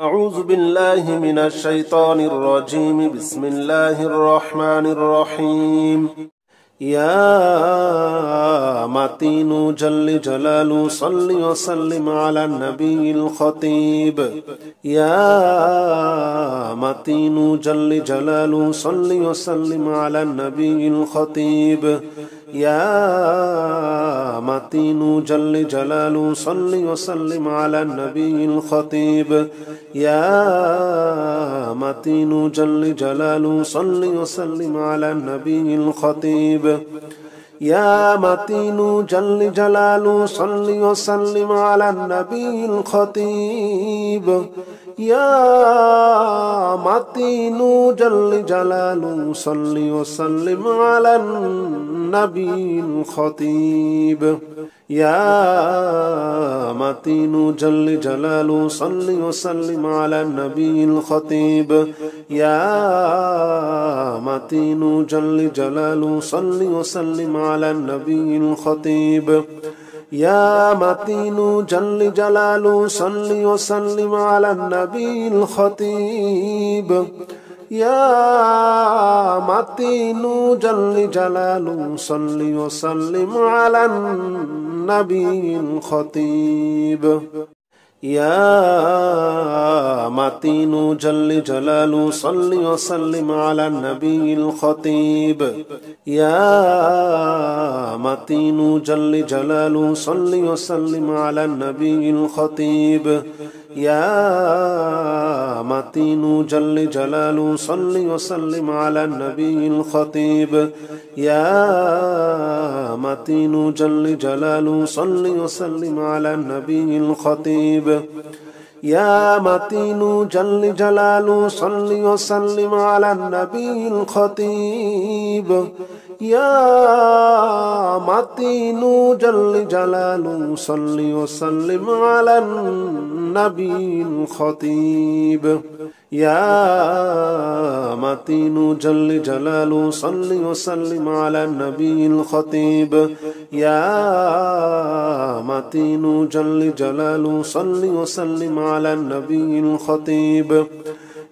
أعوذ بالله من الشيطان الرجيم. بسم الله الرحمن الرحيم. يا متين جل جلال صل وسلم على النبي الخطيب. يا متين جل جلال صل وسلم على النبي الخطيب. يا متين جل جلال صل وسلم على النبي الخطيب. يا متين جل جلال صل وسلم على النبي الخطيب. يا متين جل جلال صل وسلم على النبي الخطيب. يا متين جل جلال صل وسلم على النبي الخطيب يا متين جل جلال صل وسلم على النبي الخطيب يا متين جل جلال صل وسلم على النبي الخطيب يا متين جل جلال صل وسلم على النبي الخطيب. يا متين جل جلال صل وسلم على النبي الخطيب. يا متين جل جلال صل وسلم على النبي الخطيب. يا متين جل جلال صل وسلم على النبي الخطيب. يا متين جل جلال صل وسلم على النبي الخطيب. يا متين جل جلال صل وسلم على النبي الخطيب. يا متين جل جلال صل وسلم على النبي الخطيب. يا متين جل جلال صل وسلم على النبي الخطيب. يا متين جل جلال صل وسلم على النبي الخطيب. يا متين جل جلال صل وسلم على النبي الخطيب.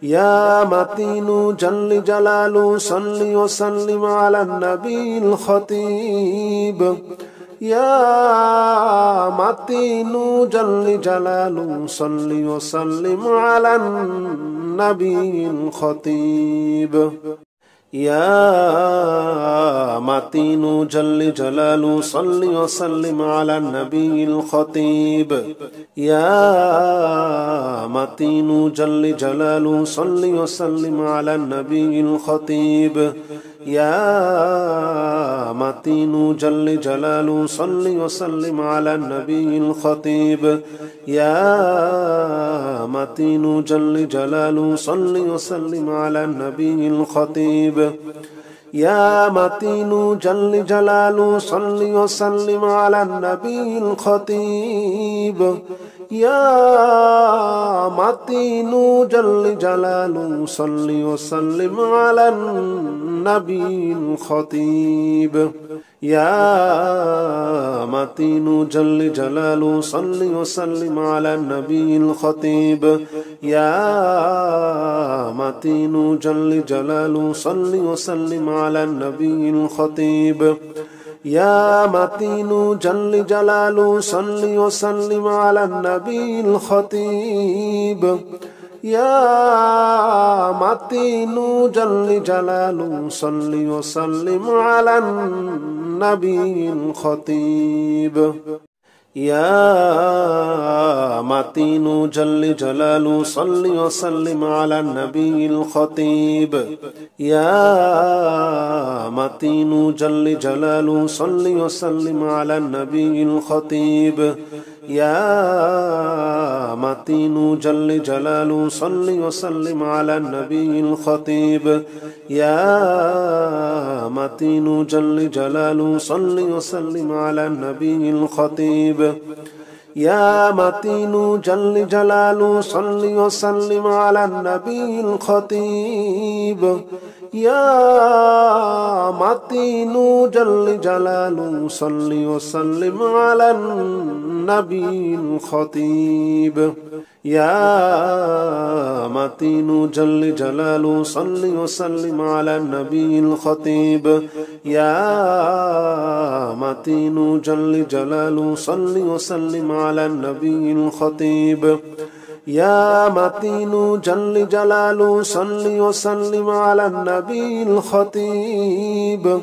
يا متين جل جلال صل وسلم على النبي الخطيب. يا متين جل جلال صل وسلم على النبي الخطيب. يا متين جل جلال صل وسلم على النبي الخطيب. يا متين جل جلال صل وسلم على النبي الخطيب. يا متين جل جلال صل وسلم على النبي الخطيب. يا متين جل جلال صل وسلم على النبي الخطيب. يا متين جل جلال صل وسلم على النبي الخطيب. يا متين جل جلال صل وسلم على النبي الخطيب. يا متين جل جلال صل وسلم على النبي الخطيب. يا متين جل جلال صل وسلم على النبي الخطيب. يا متين جل جلال صل وسلم على النبي الخطيب. يا متين جل جلال صل وسلم على النبي الخطيب. يا متين جل جلال صل وسلم على النبي الخطيب. يا متين جل جلال صل وسلم على النبي الخطيب. يا متين جل جلال صل وسلم على النبي الخطيب. يا متين جل جلال صل وسلم على النبي الخطيب. يا متين جل جلال صل وسلم على النبي الخطيب. يا متين جل جلال صل وسلم على النبي الخطيب. يا متين جل جلاله صل وسلم على النبي الخطيب. يا متين جل جلاله صل وسلم على النبي الخطيب. يا متين جل جلاله صل وسلم على النبي الخطيب.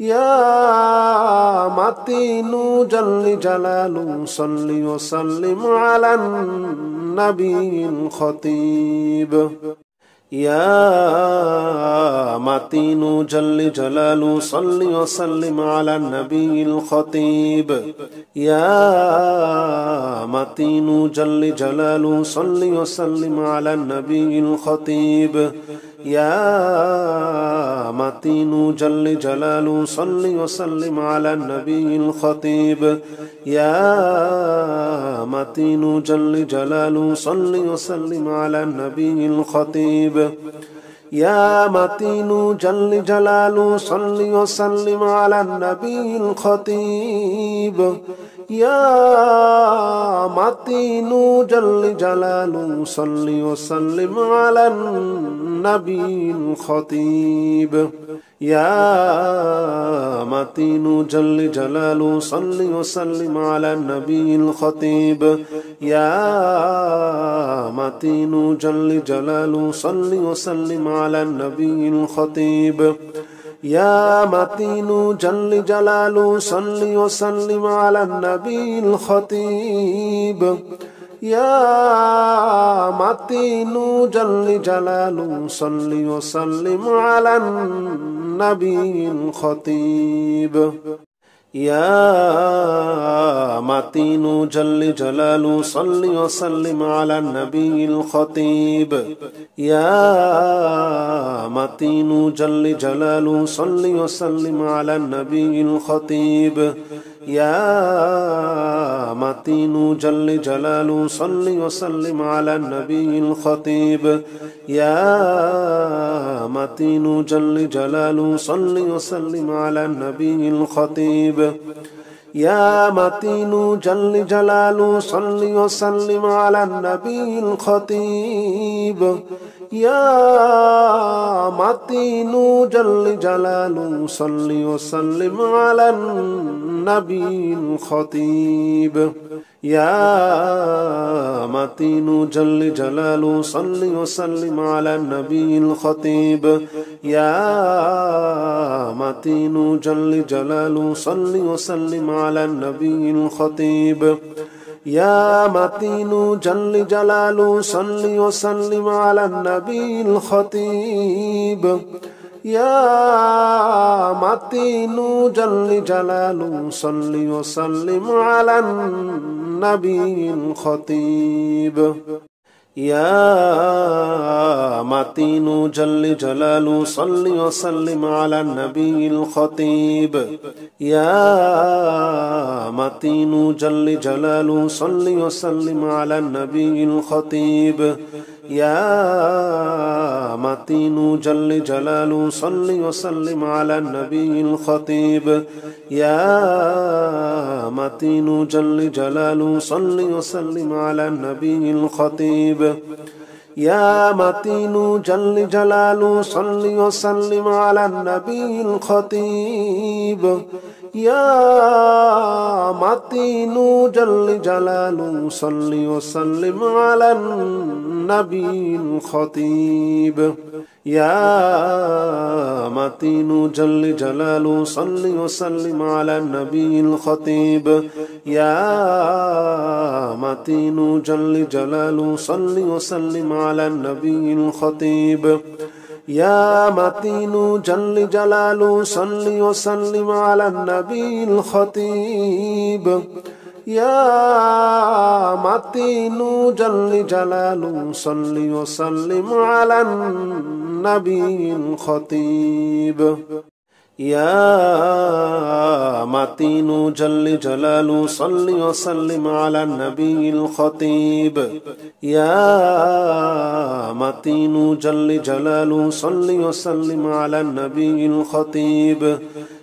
يا متين جل جلاله صل وسلم على النبي الخطيب. يا متين جل جلاله صل وسلم على النبي الخطيب. يا متين جل جلاله صل وسلم على النبي الخطيب. يا متين جل جلاله صل وسلم على النبي الخطيب. يا متين جل جلاله صل وسلم على النبي الخطيب. يا متين جل جلاله صل وسلم على النبي الخطيب. يا متين جل جلاله صل وسلم على النبي الخطيب. يا متين جل جلاله صل وسلم على النبي الخطيب. يا متين جل جلاله صل وسلم على النبي الخطيب. يا متين جل جلاله صل وسلم على النبي الخطيب. يا متين جل جلاله صل وسلم على النبي الخطيب. يا متين جل جلاله صل وسلم على النبي الخطيب. يا متين جل جلاله صل وسلم على النبي الخطيب. يا متين جل جلاله صل وسلم على النبي الخطيب. يا متين جل جلاله صل وسلم على النبي الخطيب. يا متين جل جلاله صل وسلم على النبي الخطيب. يا متين جل جلاله صل وسلم على النبي الخطيب يا متين جل جلاله صل وسلم على النبي الخطيب يا متين جل جلاله صل وسلم على النبي الخطيب يا متين جل جلاله صل وسلم على النبي الخطيب. يا متين جل جلاله صل وسلم على النبي الخطيب. يا متين جل جلاله صل وسلم على النبي الخطيب. يا متين جل جلاله صل وسلم على النبي الخطيب. يا متين جل جلاله صل وسلم على النبي الخطيب. يا متين جل جلاله صل وسلم على النبي الخطيب. يا متين جل جلاله صل وسلم على النبي الخطيب. يا متين جل جلاله صل وسلم على النبي الخطيب. يا متين جل جلاله صل وسلم على النبي الخطيب. يا متين جل جلاله صل وسلم على النبي الخطيب. يا متين جل جلاله صل وسلم على النبي الخطيب. يا متين جل جلاله صل وسلم على النبي الخطيب. يا متين جل جلاله صل وسلم على النبي الخطيب. يا متين جل جلاله صل وسلم على النبي الخطيب.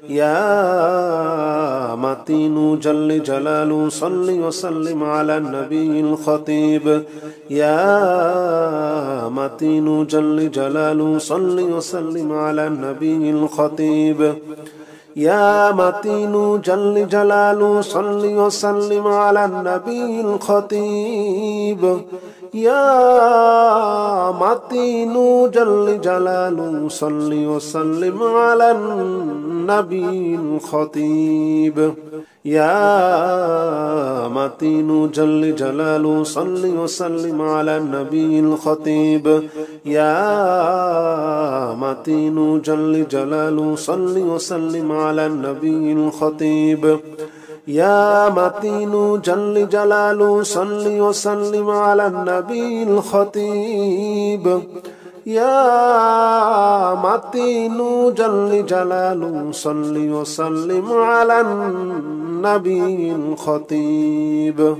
يا متين جل جلاله صل وسلم على النبي الخطيب. يا متين جل جلاله صل وسلم على النبي الخطيب. يا متين جل جلاله صل وسلم على النبي الخطيب. يا متين جل جلاله صل وسلم على النبي الخطيب. يا متين جل جلاله صل وسلم على النبي الخطيب. يا متين جل جلاله صل وسلم على النبي الخطيب. يا متين جل جلاله صل وسلم على النبي الخطيب. يا متين جل جلاله صل وسلم على النبي الخطيب.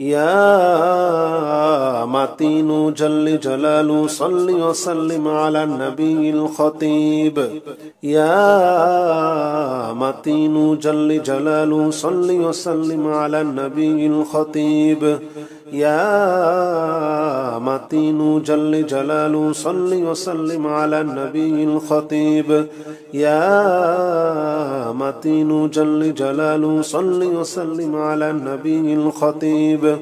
يا متين جل جلاله صل وسلم على النبي الخطيب. يا متين جل جلاله صل وسلم على النبي الخطيب. يا متين جل جلاله صل وسلم على النبي الخطيب. يا متين جل جلاله صل وسلم على النبي الخطيب.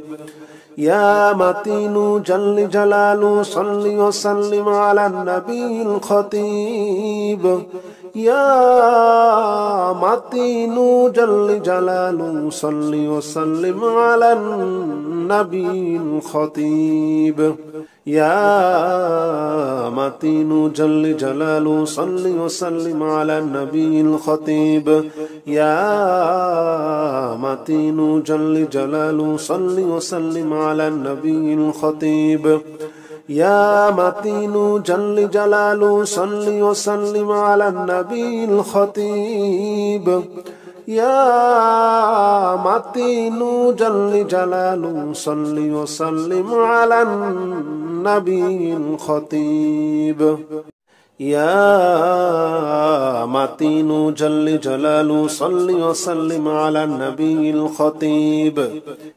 يا متين جل جلاله صل وسلم على النبي الخطيب. يا متين جل جلاله صل وسلم على النبي الخطيب. يا متين جل جلاله صل وسلم على النبي الخطيب. يا متين جل جلاله صل وسلم على النبي الخطيب. يا متين جل جلاله صل وسلم على النبي الخطيب. يا متين جل جلاله صل وسلم على النبي الخطيب. يا متين جل جلاله صل وسلم على النبي الخطيب.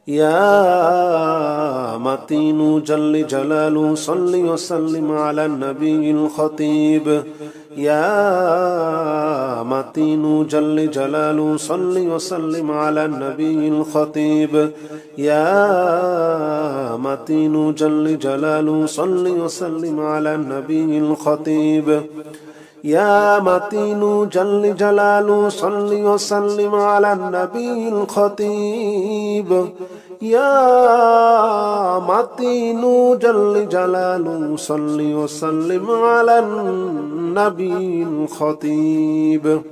يا متين جل جلاله صل وسلم على النبي الخطيب. يا متين جل جلاله صل وسلم على النبي الخطيب. يا متين جل جلاله صل وسلم على النبي الخطيب. يا متين جل جلاله صل وسلم على النبي الخطيب. يا متين جل جلاله صل وسلم على النبي الخطيب.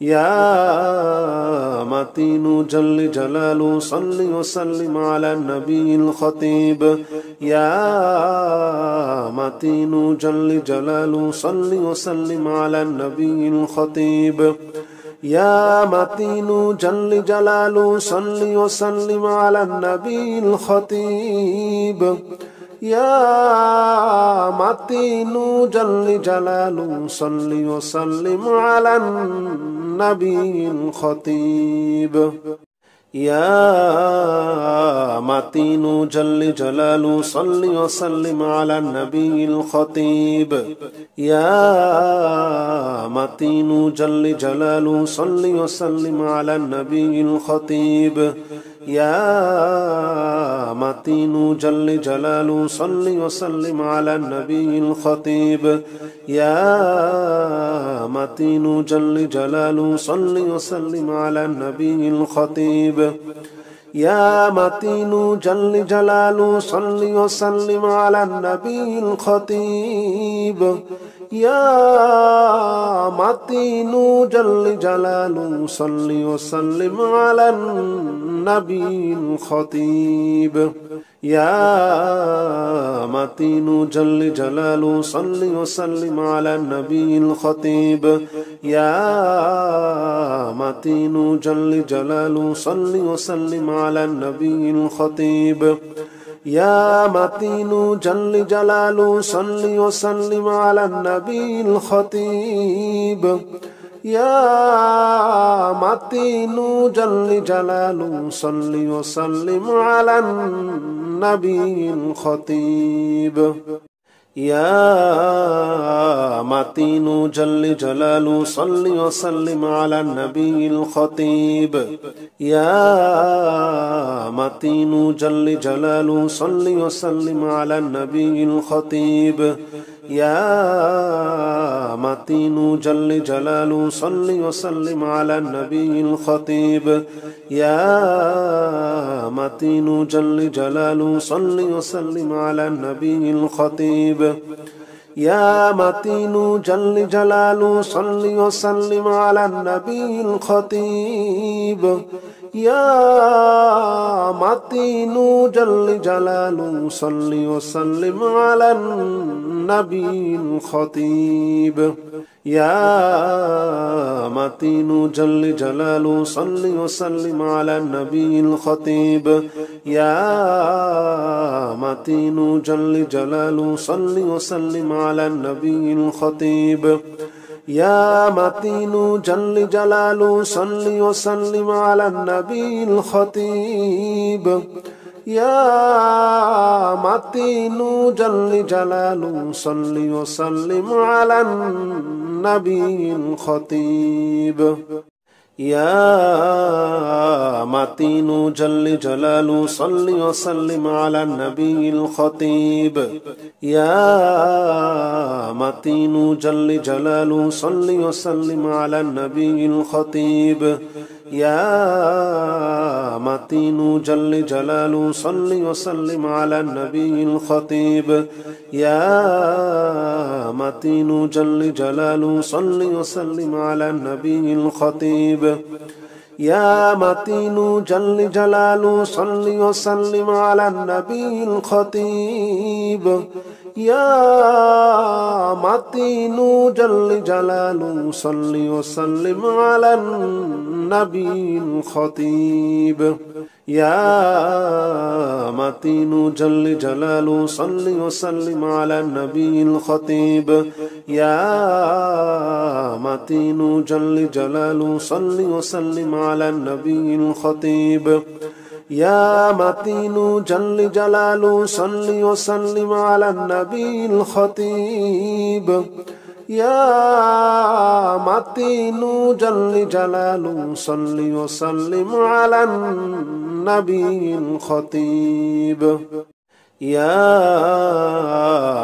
يا متين جل جلاله صل وسلم على النبي الخطيب. يا متين جل جلاله صل وسلم على النبي الخطيب. يا متين جل جلاله صل وسلم على النبي الخطيب. يا متين جل جلاله صل وسلم على النبي الخطيب. يا متين جل جلاله صل وسلم على النبي الخطيب. يا متين جل جلاله صل وسلم على النبي الخطيب. يا متين جل جلاله صل وسلم على النبي الخطيب. يا متين جل جلاله صل وسلم على النبي الخطيب. يا متين جل جلاله صل وسلم على النبي الخطيب. يا متين جل جلاله صل وسلم على النبي الخطيب. يا متين جل جلاله صل وسلم على النبي الخطيب. يا متين جل جلاله صل وسلم على النبي الخطيب. يا متين جل جلاله صل وسلم على النبي الخطيب. يا متين جل جلاله صل وسلم على النبي الخطيب. يا متين جل جلاله صل وسلم على النبي الخطيب. يا متين جل جلاله صل وسلم على النبي الخطيب. يا متين جل جلاله صل وسلم على النبي الخطيب. يا متين جل جلاله صل وسلم على النبي الخطيب. يا متين جل جلاله صل وسلم على النبي الخطيب. يا متين جل جلاله صل وسلم على النبي الخطيب. يا متين جل جلاله صل وسلم على النبي الخطيب. يا متين جل جلاله صل وسلم على النبي الخطيب. يا متين جل جلاله صل وسلم على النبي الخطيب. يا متين جل جلاله صل وسلم على النبي الخطيب. يا متين جل جلاله صل وسلم على النبي الخطيب. يا متين جل جلاله صل وسلم على النبي الخطيب. يا متين جل جلاله صل وسلم على النبي الخطيب. يا متين جل جلاله صل وسلم على النبي الخطيب. يا متين جل جلاله صل وسلم على النبي الخطيب. يا متين جل جلاله صل وسلم على النبي الخطيب. يا متين جل جلاله صل وسلم على النبي الخطيب. يا متين جل جلاله صل وسلم على النبي الخطيب. يا متين جل جلاله صل وسلم على النبي الخطيب. يا متين جل جلاله صل وسلم على النبي الخطيب. يا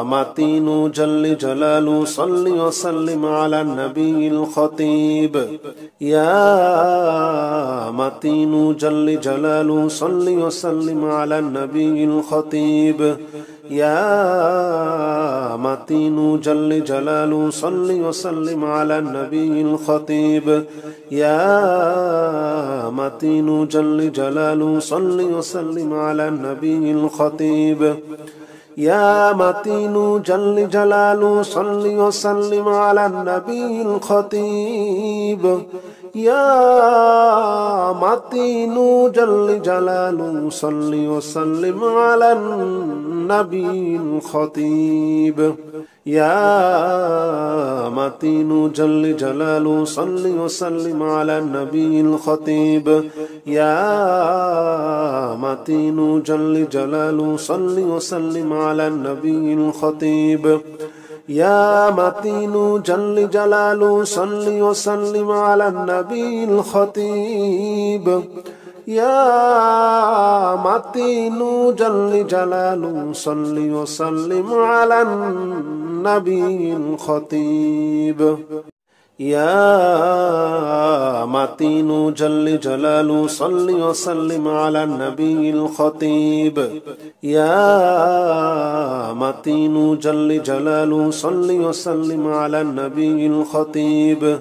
متين جل جلاله صل وسلم على النبي الخطيب. يا متين جل جلاله صل وسلم على النبي الخطيب. يا متين جل جلاله صل وسلم على النبي الخطيب. يا متين جل جلاله صل وسلم على النبي الخطيب. يا متين جل جلاله صل وسلم على النبي الخطيب. يا متين جل جلاله صل وسلم على النبي الخطيب يا متين جل جلاله صل وسلم على النبي الخطيب يا متين جل جلاله صل وسلم على النبي الخطيب يا متين جل جلاله صل وسلم على النبي الخطيب. يا متين جل جلاله صل وسلم على النبي الخطيب. يا متين جل جلاله صل وسلم على النبي الخطيب. يا متين جل جلاله صل وسلم على النبي الخطيب.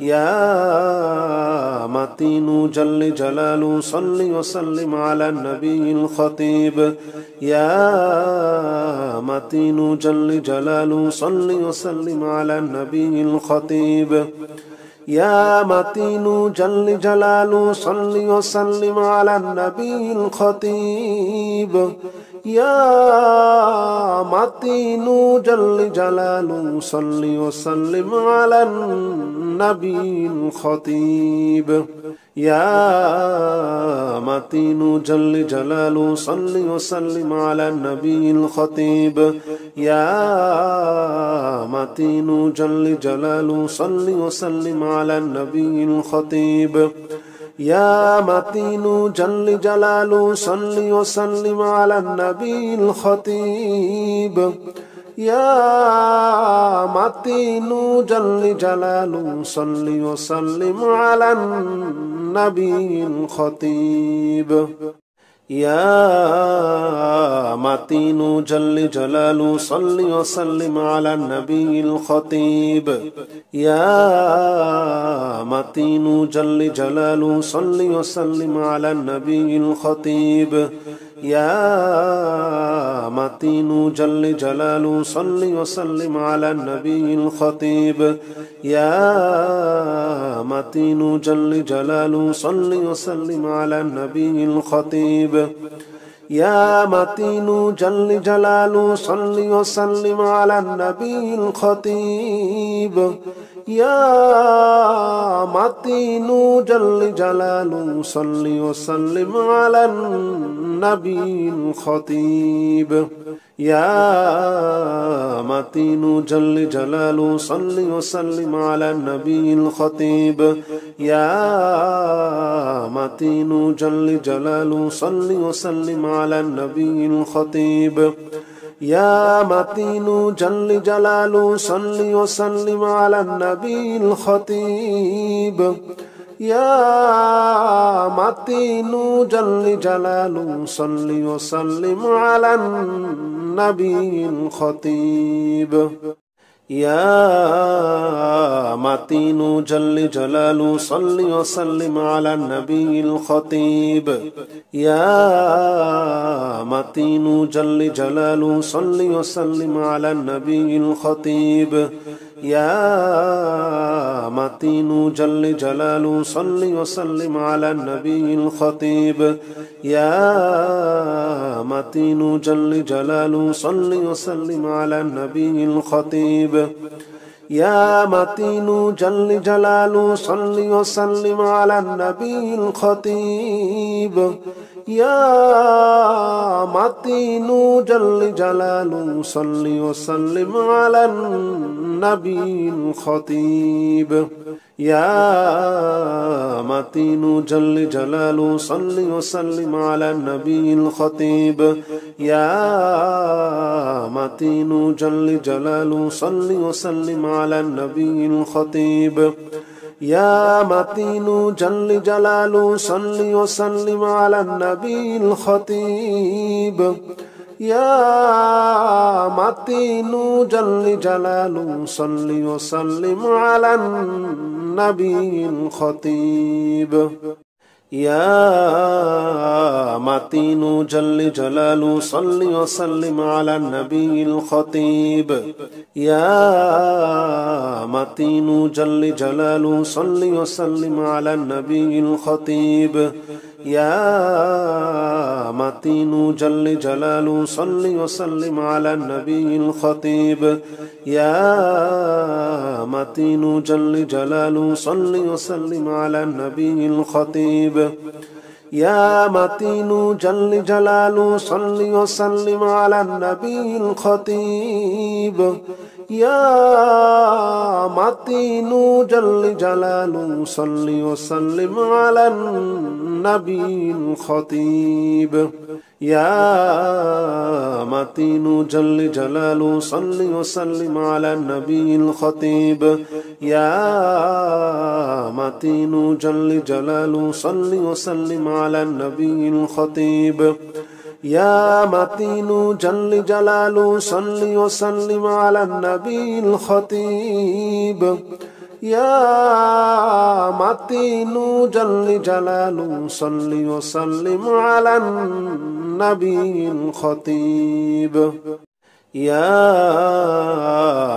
يا متين جل جلاله صل وسلم على النبي الخطيب. يا متين جل جلاله صل وسلم على النبي الخطيب. يا متين جل جلاله صل وسلم على النبي الخطيب. يا متين جل جلاله صل وسلم على النبي الخطيب. يا متين جل جلاله صل وسلم على النبي الخطيب. يا متين جل جلاله صل وسلم على النبي الخطيب. يا متين جل جلاله صل وسلم على النبي الخطيب. يا متين جل جلاله صل وسلم على النبي الخطيب. يا متين جل جلاله صل وسلم على النبي الخطيب. يا متين جل جلاله صل وسلم على النبي الخطيب. يا متين جل جلاله صل وسلم على النبي الخطيب. يا متين جل جلاله صل وسلم على النبي الخطيب. يا متين جل جلاله صل وسلم على النبي الخطيب. يا متين جل جلاله صل وسلم على النبي الخطيب. يا متين جل جلاله صل وسلم على النبي الخطيب. يا متين جل جلاله صل وسلم على النبي الخطيب. يا متين جل جلاله صل وسلم على النبي الخطيب. يا متين جل جلاله صل وسلم على النبي الخطيب. يا متين جل جلاله صل وسلم على النبي الخطيب. يا متين جل جلاله صل وسلم على النبي الخطيب. يا متين جل جلاله صل وسلم على النبي الخطيب. يا متين جل جلاله صل وسلم على النبي الخطيب. يا متين جل جلاله صل وسلم على النبي الخطيب. يا متين جل جلاله صل وسلم على النبي الخطيب. يا متين جل جلاله صل وسلم على النبي الخطيب. يا متين جل جلاله صل وسلم على النبي الخطيب. يا متين جل جلاله صل وسلم على النبي الخطيب. يا متين جل جلاله صل وسلم على النبي الخطيب. يا متين جل جلاله صل وسلم على النبي الخطيب. يا متين جل جلاله صل وسلم على النبي الخطيب. يا متين جل جلاله صل وسلم على النبي الخطيب. يا متين جل جلاله صل وسلم على النبي الخطيب. يا متين جل جلاله صل وسلم على النبي الخطيب. يا متين جل جلاله صل وسلم على النبي الخطيب. يا متين جل جلاله صل وسلم على النبي الخطيب. يا متين جل جلاله صل وسلم على النبي الخطيب. يا متين جل جلاله صل وسلم على النبي الخطيب. يا متين جل جلاله صل وسلم على النبي الخطيب. يا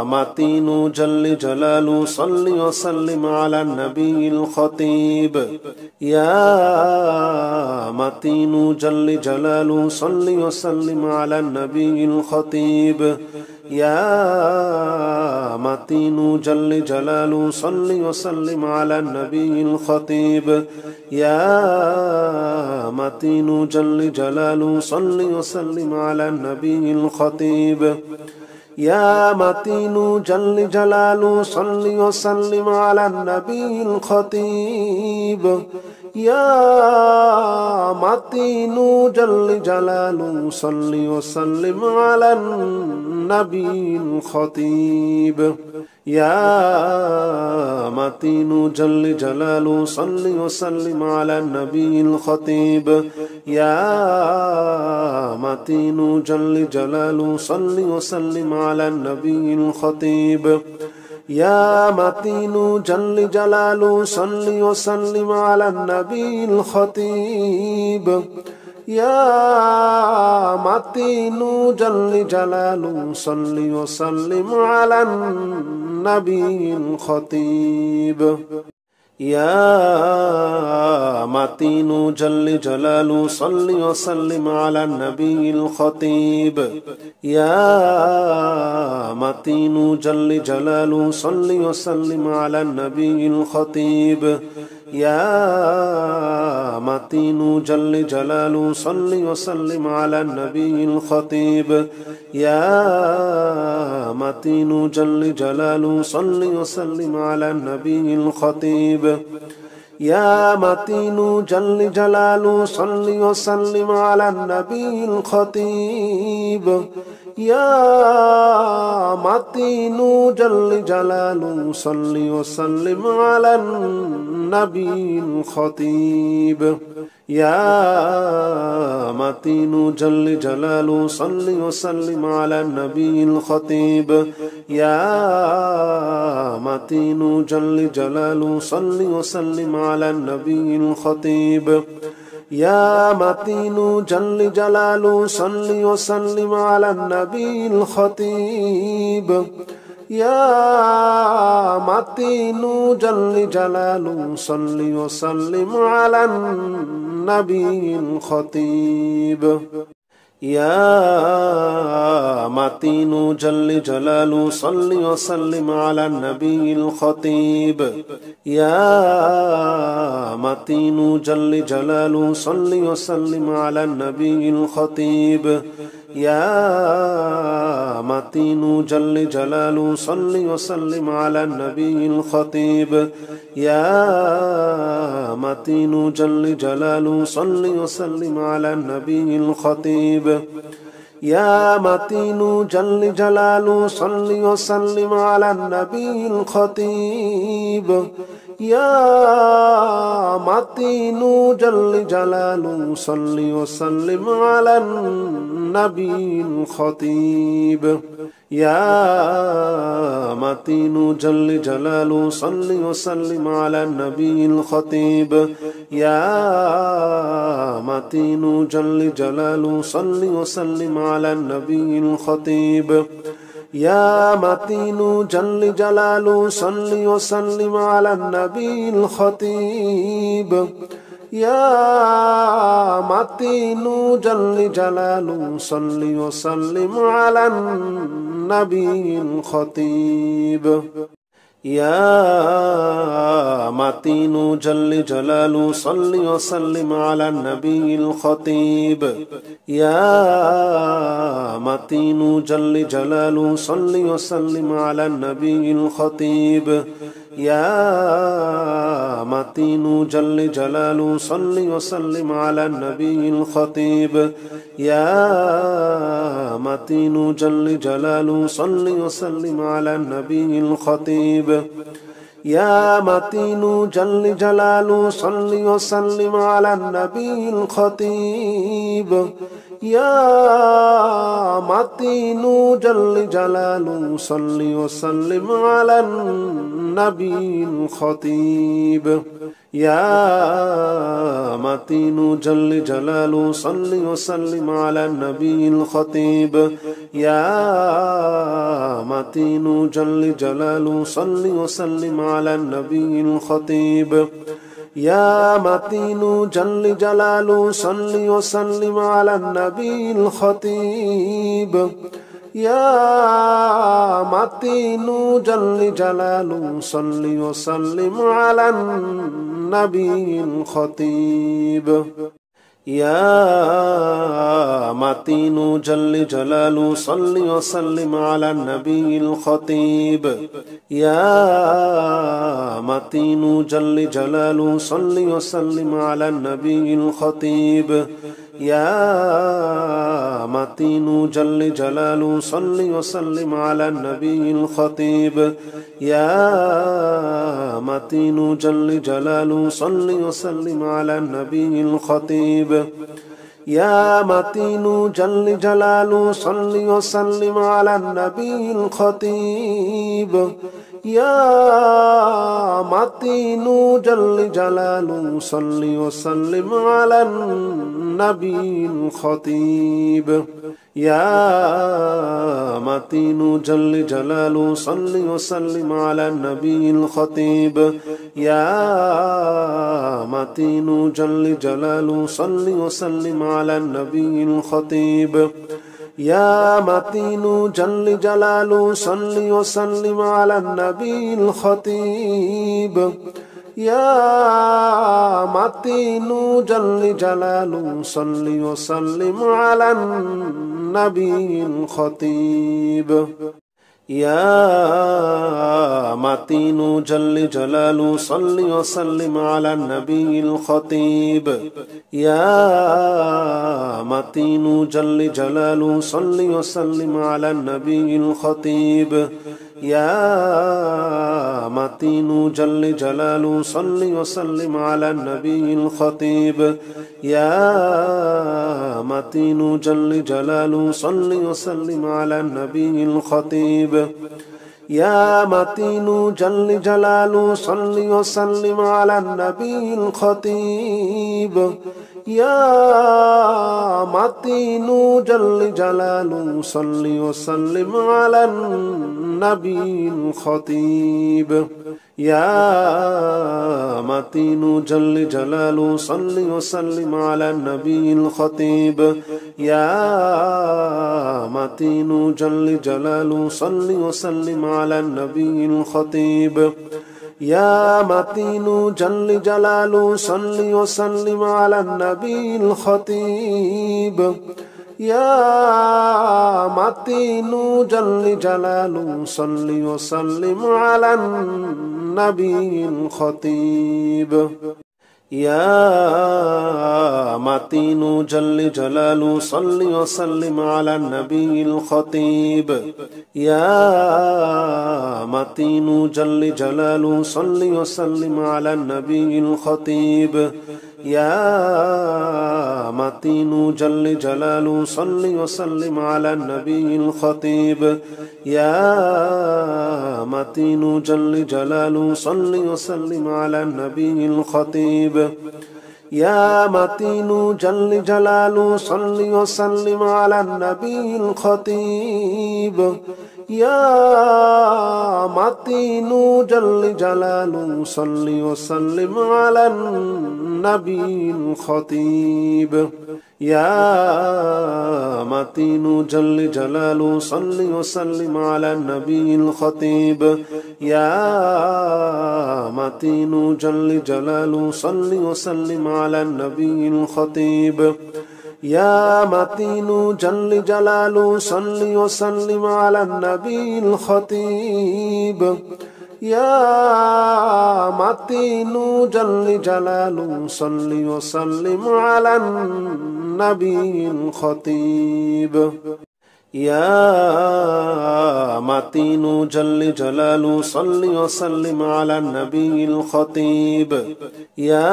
متين جل جلال صل وسلم على النبي الخطيب. يا متين جل جلال صل وسلم على النبي الخطيب. يا متين جل جلال صل وسلم على النبي الخطيب. يا متين جل جلال صل وسلم على النبي الخطيب. يا متين جل جلال صل وسلم على النبي الخطيب. يا متين جل جلال صل وسلم على النبي الخطيب. يا متين جل جلال صل وسلم على النبي الخطيب. يا متين جل جلال صل وسلم على النبي الخطيب. يا متين جل جلال صل وسلم على النبي الخطيب. يا متين جل جلال صل وسلم على النبي الخطيب. يا متين جل جلال صل وسلم على النبي الخطيب. يا متين جل جلال صل وسلم على النبي الخطيب. يا متين جل جلال صل وسلم على النبي الخطيب. يا متين جل جلال صل وسلم على النبي الخطيب. يا متين جل جلال صل وسلم على النبي الخطيب. يا متين جل جلال صل وسلم على النبي الخطيب يا متين جل جلال صل وسلم على النبي الخطيب يا متين جل جلال صل وسلم على النبي الخطيب يا متين جل جلال صل وسلم على النبي الخطيب. يا متين جل جلال صل وسلم على النبي الخطيب. يا متين جل جلال صل وسلم على النبي الخطيب. يا متين جل جلال صل وسلم على النبي الخطيب. يا متين جل جلال صل وسلم على النبي الخطيب. يا متين جل جلال صل وسلم على النبي الخطيب. يا متين جل جلال صل وسلم على النبي الخطيب. يا متين جل جلال صل وسلم على النبي الخطيب. يا متين جل جلال صل وسلم على النبي الخطيب. يا متين جل جلال صل وسلم على النبي الخطيب. يا متين جل جلال صل وسلم على النبي الخطيب يا متين جل جلال صل وسلم على النبي الخطيب يا متين جل جلال صل وسلم على النبي الخطيب. يا متين جل جلال صل وسلم على النبي الخطيب. يا متين جل جلال صل وسلم على النبي الخطيب. يا متين جل جلال صل وسلم على النبي الخطيب. يا متين جل جلال صل وسلم على النبي الخطيب. يا متين جل جلال صل وسلم على النبي الخطيب. يا متين جل جلاله صل وسلم على النبي الخطيب. يا متين جل جلاله صل وسلم على النبي الخطيب. يا متين جل جلاله صل وسلم على النبي الخطيب. يا متين جل جلاله صل وسلم على النبي الخطيب. يا متين جل جلاله صل وسلم على النبي الخطيب. يا متين جل جلاله صل وسلم على النبي الخطيب. يا متين جل جلاله صل وسلم على النبي الخطيب. يا متين جل جلاله صل وسلم على النبي الخطيب. يا متين جل جلاله صل وسلم على النبي الخطيب. يا متين جل جلاله صل وسلم على النبي الخطيب. يا متين جل جلاله صل وسلم على النبي الخطيب. يا متين جل جلاله صل وسلم على النبي الخطيب. يا متين جل جلاله صل وسلم على النبي الخطيب. يا متين جل جلاله صل وسلم على النبي الخطيب. يا متين جل جلاله صل وسلم على النبي الخطيب. يا متين جل جلاله صل وسلم على النبي الخطيب. يا متين جل جلاله صل وسلم على النبي الخطيب. يا متين جل جلاله صل وسلم على النبي الخطيب. يا متين جل جلاله صل وسلم على النبي الخطيب. يا متين جل جلاله صل وسلم على النبي الخطيب يا متين جل جلاله صل وسلم على النبي الخطيب يا متين جل جلاله صل وسلم على النبي الخطيب يا متين جل جلاله صل وسلم على النبي الخطيب. يا متين جل جلاله صل وسلم على النبي الخطيب. يا متين جل جلاله صل وسلم على النبي الخطيب. يا متين جل جلاله صل وسلم على النبي الخطيب. يا متين جل جلاله صل وسلم على النبي الخطيب. يا متين جل جلاله صل وسلم على النبي الخطيب. يا متين جل جلاله صل وسلم على النبي الخطيب. يا متين جل جلاله صل وسلم على النبي الخطيب. يا متين جل جلاله صل وسلم على النبي الخطيب. يا متين جل جلاله صل وسلم على النبي الخطيب. يا متين جل جلاله صل وسلم على النبي الخطيب. يا متين جل جلاله صل وسلم على النبي الخطيب. يا متين جل جلاله صل وسلم على النبي الخطيب. يا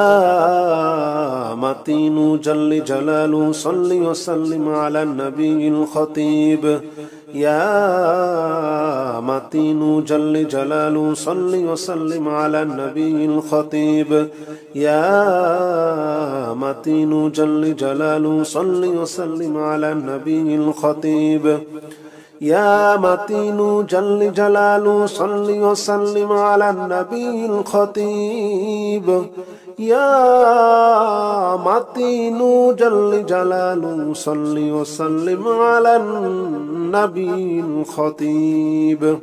متين جل جلاله صل وسلم على النبي الخطيب. يا متين جل جلاله صل وسلم على النبي الخطيب. يا متين جل جلاله صل وسلم على النبي الخطيب. يا متين جل جلاله صل وسلم على النبي الخطيب. يا متين جل جلاله صل وسلم على النبي الخطيب.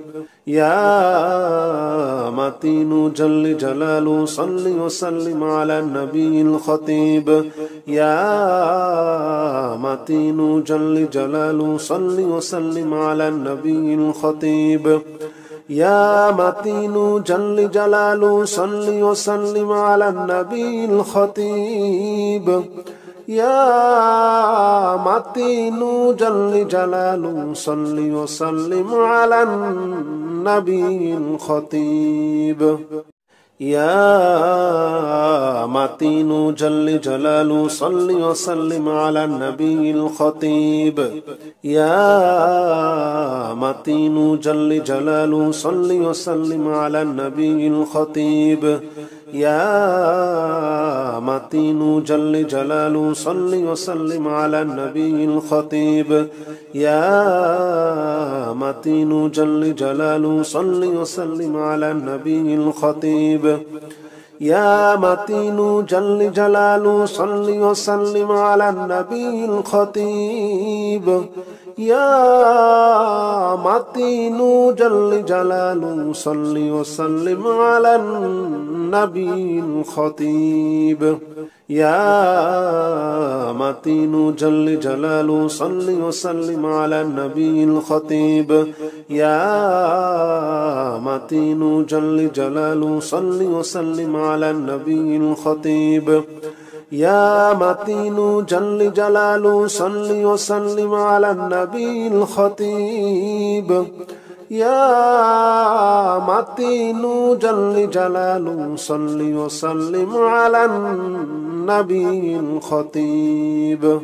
يا متين جل جلاله صل وسلم على النبي الخطيب. يا متين جل جلاله صل وسلم على النبي الخطيب. يا متين جل جلاله صل وسلم على النبي الخطيب. يا متين جل جلاله صل وسلم على النبي الخطيب. يا متين جل جلاله صل وسلم على النبي الخطيب. يا متين جل جلاله صل وسلم على النبي الخطيب. يا متين جل جلاله صل وسلم على النبي الخطيب. يا متين جل جلاله صل وسلم على النبي الخطيب. يا متين جل جلاله صل وسلم على النبي الخطيب. يا متين جل جلاله صل وسلم على النبي الخطيب. يا متين جل جلاله صل وسلم على النبي الخطيب. يا متين جل جلاله صل وسلم على النبي الخطيب. يا متين جل جلاله صل وسلم على النبي الخطيب. يا متين جل جلاله صل وسلم على النبي الخطيب.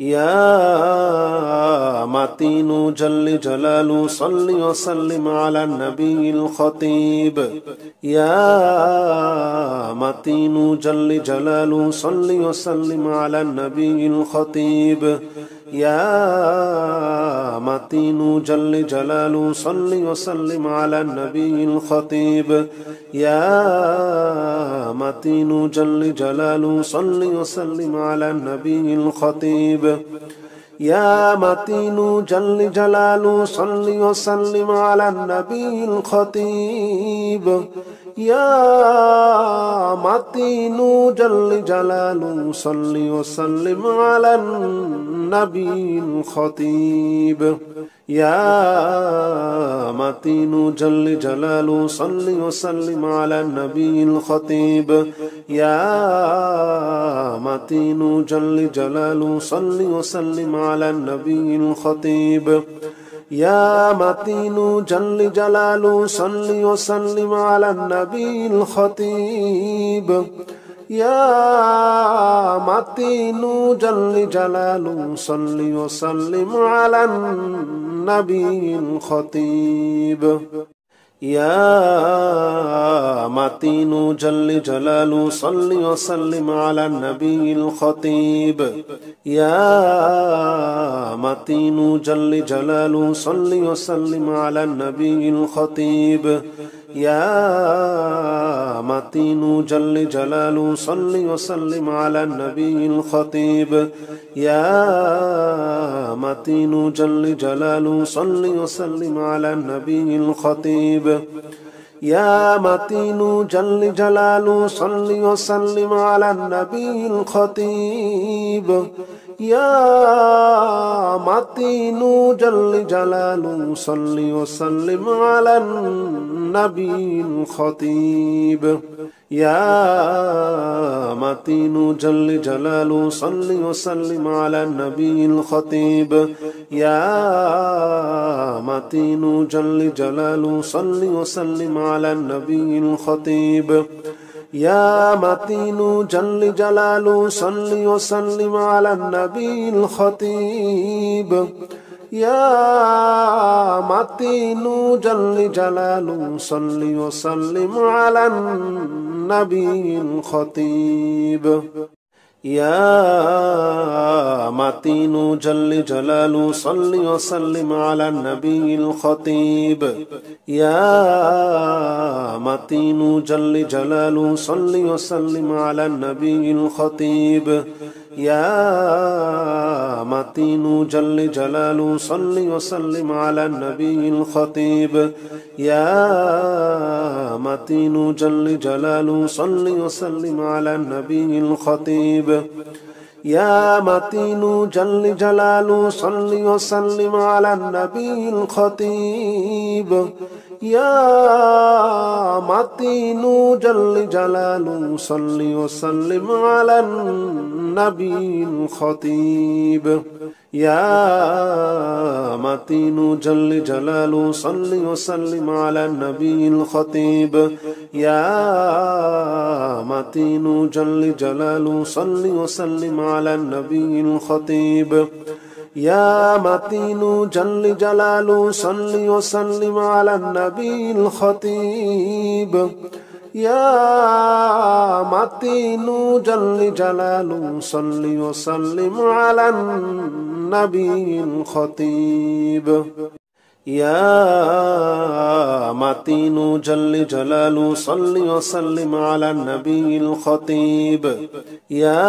يا متين جل جلاله صل وسلم على النبي الخطيب. يا متين جل جلاله صل وسلم على النبي الخطيب. يا متين جل جلاله صل وسلم على النبي الخطيب. يا متين جل جلاله صل وسلم على النبي الخطيب. يا متين جل جلاله صل وسلم على النبي الخطيب. يا متين جل جلاله صل وسلم على النبي الخطيب يا متين جل جلاله صل وسلم على النبي الخطيب يا متين جل جلاله صل وسلم على النبي الخطيب يا متين جل جلاله صل وسلم على النبي الخطيب. يا متين جل جلاله صل وسلم على النبي الخطيب. يا متين جل جلاله صل وسلم على النبي الخطيب. يا متين جل جلاله صل وسلم على النبي الخطيب. يا متين جل جلاله صل وسلم على النبي الخطيب. يا متين جل جلاله صل وسلم على النبي الخطيب. يا متين جل جلاله صل وسلم على النبي الخطيب. يا متين جل جلاله صل وسلم على النبي الخطيب. يا متين جل جلاله صل وسلم على النبي الخطيب. يا متين جل جلاله صل وسلم على النبي الخطيب. يا متين جل جلاله صل وسلم على النبي الخطيب. يا متين جل جلاله صل وسلم على النبي الخطيب. يا متين جل جلاله صل وسلم على النبي الخطيب. يا متين جل جلاله صل وسلم على النبي الخطيب. يا متين جل جلاله صل وسلم على النبي الخطيب. يا متين جل جلاله صل وسلم على النبي الخطيب. يا متين جل جلاله صل وسلم على النبي الخطيب. يا متين جل جلاله صل وسلم على النبي الخطيب. يا متين جل جلاله صل وسلم على النبي الخطيب. يا متين جل جلاله صل وسلم على النبي الخطيب. يا متين جل جلاله صل وسلم على النبي الخطيب. يا متين جل جلاله صل وسلم على النبي الخطيب. يا متين جل جلاله صل وسلم على النبي الخطيب. يا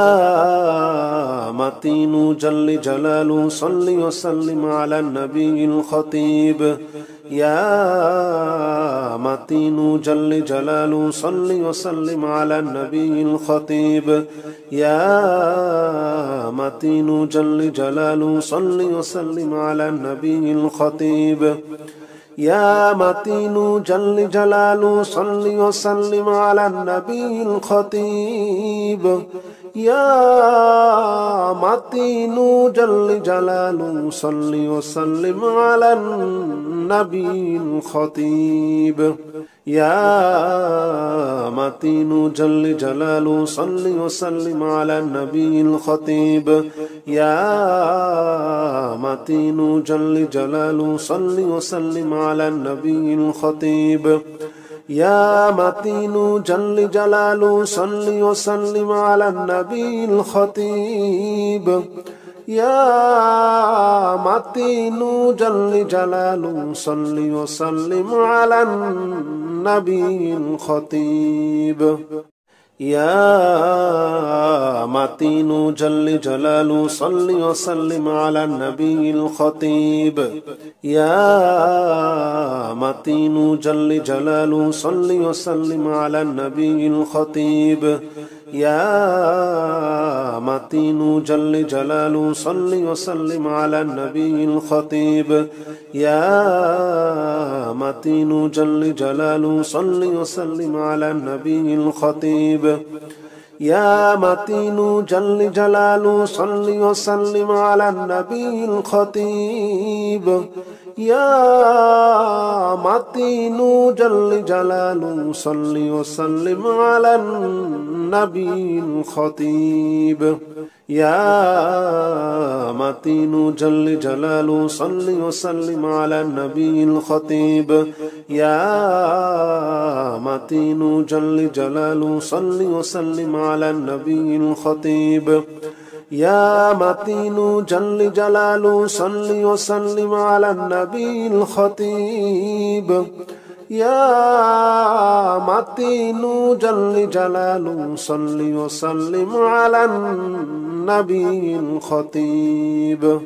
متين جل جلاله صل وسلم على النبي الخطيب. يا متين جل جلاله صل وسلم على النبي الخطيب. يا متين جل جلاله صل وسلم على النبي الخطيب. يا متين جل جلاله صل وسلم على النبي الخطيب. يا متين جل جلاله صل وسلم على النبي الخطيب. يا متين جل جلاله صل وسلم على النبي الخطيب. يا متين جل جلاله صل وسلم على النبي الخطيب. يا متين جل جلاله صل وسلم على النبي الخطيب. يا متين جل جلاله صل وسلم على النبي الخطيب. يا متين جل جلاله صل وسلم على النبي الخطيب. يا متين جل جلاله صل وسلم على النبي الخطيب. يا متين جل جلاله صل وسلم على النبي الخطيب. يا متين جل جلاله صل وسلم على النبي الخطيب. يا متين جل جلاله صل وسلم على النبي الخطيب. يا متين جل جلاله صل وسلم على النبي الخطيب. يا متين جل جلاله صل وسلم على النبي الخطيب. يا متين جل جلاله صل وسلم على النبي الخطيب. يا متين جل جلاله صل وسلم على النبي الخطيب. يا متين جل جلاله صل وسلم على النبي الخطيب.